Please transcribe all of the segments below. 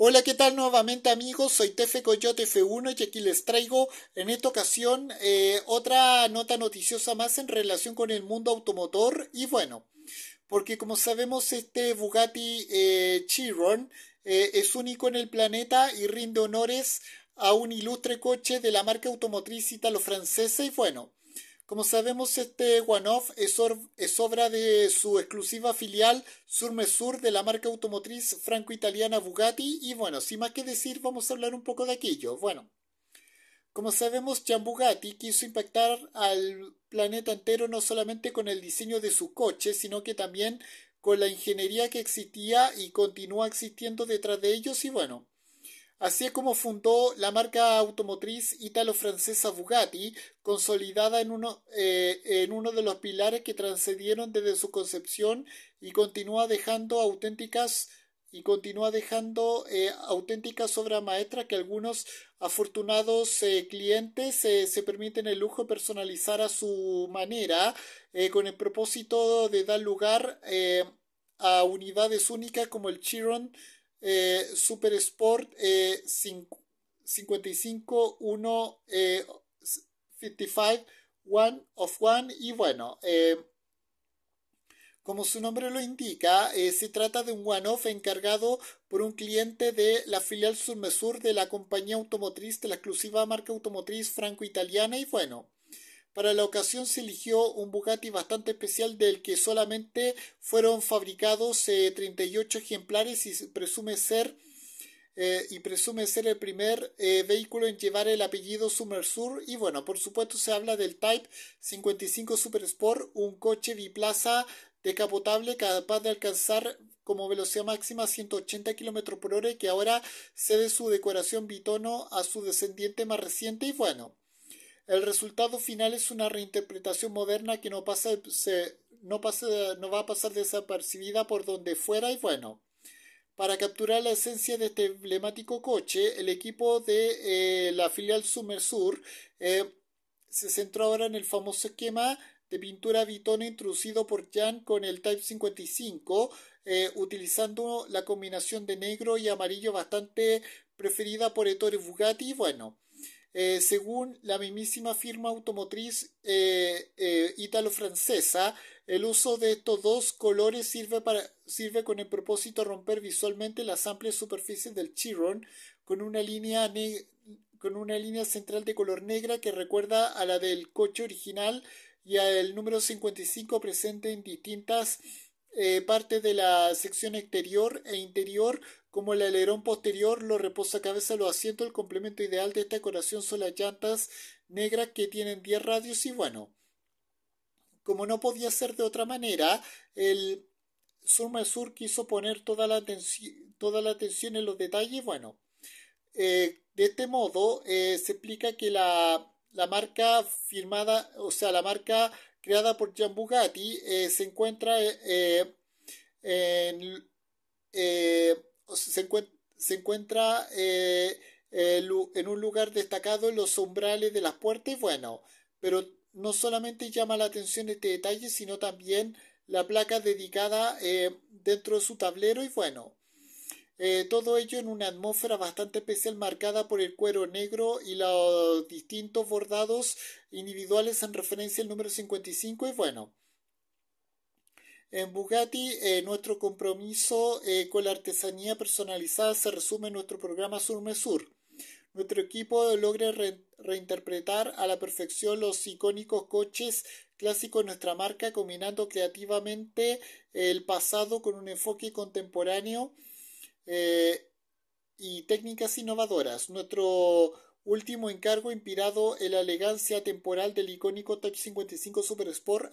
Hola, ¿qué tal nuevamente amigos? Soy Tefe Coyote F1 y aquí les traigo en esta ocasión eh, otra nota noticiosa más en relación con el mundo automotor y bueno, porque como sabemos este Bugatti eh, Chiron eh, es único en el planeta y rinde honores a un ilustre coche de la marca automotriz italo-francesa y bueno, como sabemos, este one-off es, obra de su exclusiva filial Surmesur de la marca automotriz franco-italiana Bugatti. Y bueno, sin más que decir, vamos a hablar un poco de aquello. Bueno, como sabemos, Gian Bugatti quiso impactar al planeta entero no solamente con el diseño de su coche, sino que también con la ingeniería que existía y continúa existiendo detrás de ellos. Y bueno, Así es como fundó la marca automotriz ítalo-francesa Bugatti, consolidada en uno, eh, en uno de los pilares que transcendieron desde su concepción y continúa dejando auténticas y continúa dejando eh, auténticas obras maestras que algunos afortunados eh, clientes se permiten el lujo de personalizar a su manera con el propósito de dar lugar a unidades únicas como el Chiron eh, Super Sport eh, 55 1 eh, 55 One of One y bueno eh, como su nombre lo indica, eh, se trata de un one-off encargado por un cliente de la filial Surmesur de la compañía automotriz de la exclusiva marca automotriz franco-italiana y bueno, para la ocasión se eligió un Bugatti bastante especial del que solamente fueron fabricados 38 eh, ejemplares y presume ser eh, y presume ser el primer eh, vehículo en llevar el apellido Sumersur y bueno, por supuesto se habla del Type 55 Super Sport, un coche biplaza decapotable capaz de alcanzar como velocidad máxima 180 km por hora y que ahora cede su decoración bitono a su descendiente más reciente. Y bueno, el resultado final es una reinterpretación moderna que no, pasa, no, va a pasar desapercibida por donde fuera y bueno. Para capturar la esencia de este emblemático coche, el equipo de eh, la filial Sumersur eh, se centró ahora en el famoso esquema de pintura bitona introducido por Jan con el Type 55, eh, utilizando la combinación de negro y amarillo bastante preferida por Ettore Bugatti. Bueno, eh, según la mismísima firma automotriz eh, eh, ítalo-francesa, el uso de estos dos colores sirve con el propósito de romper visualmente las amplias superficies del Chiron con una línea con una línea central de color negra que recuerda a la del coche original y al número 55 presente en distintas partes de la sección exterior e interior como el alerón posterior, lo reposacabezas, los asientos, el complemento ideal de esta decoración son las llantas negras que tienen 10 radios y bueno, como no podía ser de otra manera, el Surma Sur quiso poner toda la, toda la atención en los detalles. Bueno, eh, de este modo eh, se explica que la, la, marca firmada, o sea, la marca creada por Gian Bugatti eh, se encuentra en se, encuentra eh, en un lugar destacado en los umbrales de las puertas bueno, pero no solamente llama la atención este detalle, sino también la placa dedicada eh, dentro de su tablero y bueno, eh, todo ello en una atmósfera bastante especial marcada por el cuero negro y los distintos bordados individuales en referencia al número 55 y bueno, en Bugatti, eh, nuestro compromiso eh, con la artesanía personalizada se resume en nuestro programa Surmesur. Nuestro equipo logra reinterpretar a la perfección los icónicos coches clásicos de nuestra marca, combinando creativamente el pasado con un enfoque contemporáneo eh, y técnicas innovadoras. Nuestro Último encargo inspirado en la elegancia temporal del icónico Type 55 Super Sport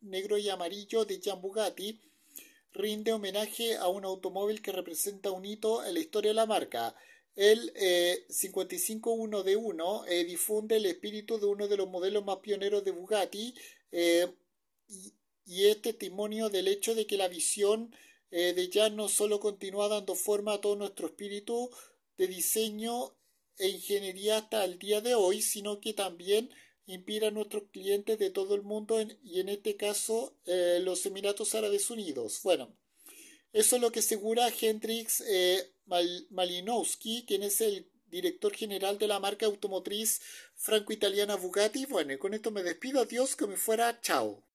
negro y amarillo de Gian Bugatti rinde homenaje a un automóvil que representa un hito en la historia de la marca. El eh, 551 d 1 eh, difunde el espíritu de uno de los modelos más pioneros de Bugatti eh, y, es testimonio del hecho de que la visión eh, de Jan no solo continúa dando forma a todo nuestro espíritu de diseño e ingeniería hasta el día de hoy, sino que también inspira a nuestros clientes de todo el mundo y en este caso eh, los Emiratos Árabes Unidos. Bueno, eso es lo que asegura Hendrix eh, Malinowski, quien es el director general de la marca automotriz franco-italiana Bugatti. Bueno, y con esto me despido. Adiós, que me fuera. Chao.